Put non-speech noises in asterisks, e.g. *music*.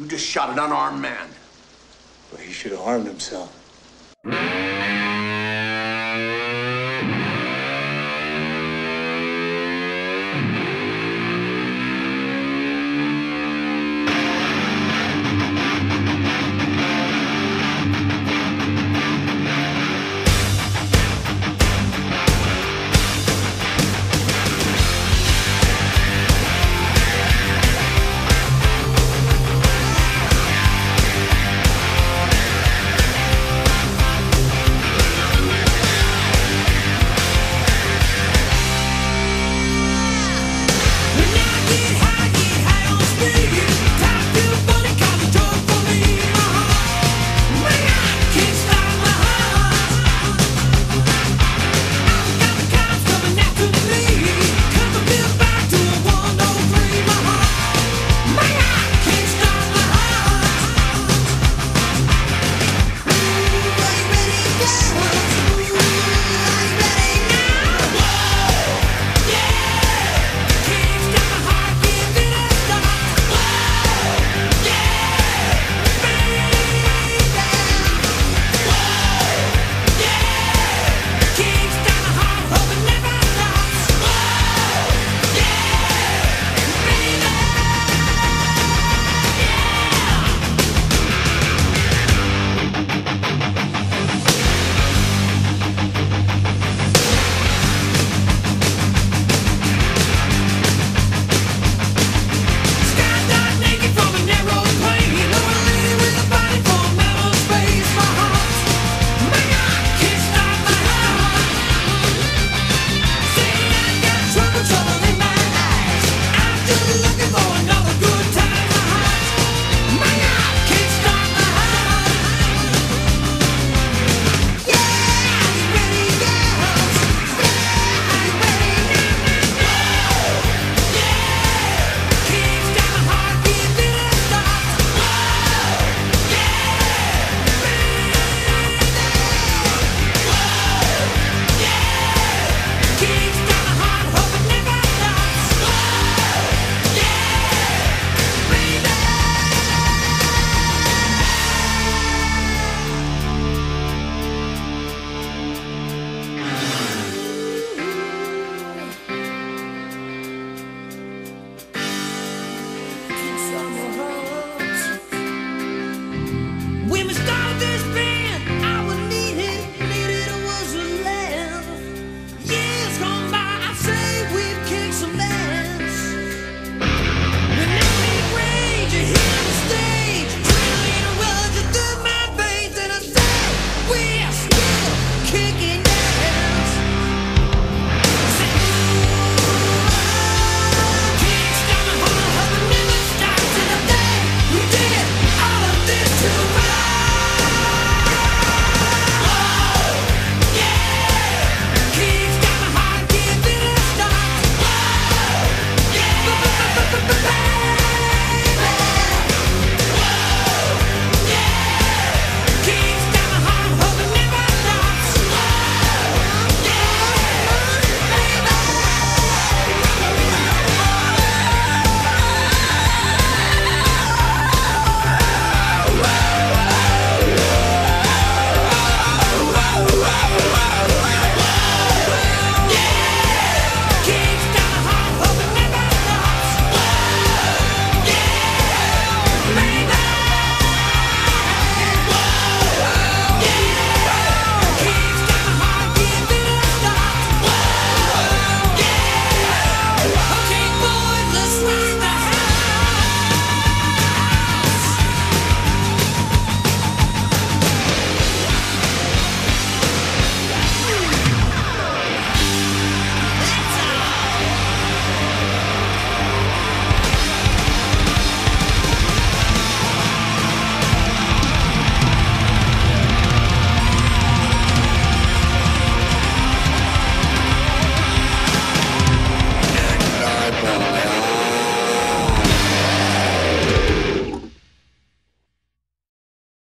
You just shot an unarmed man. But he should have harmed himself. *laughs*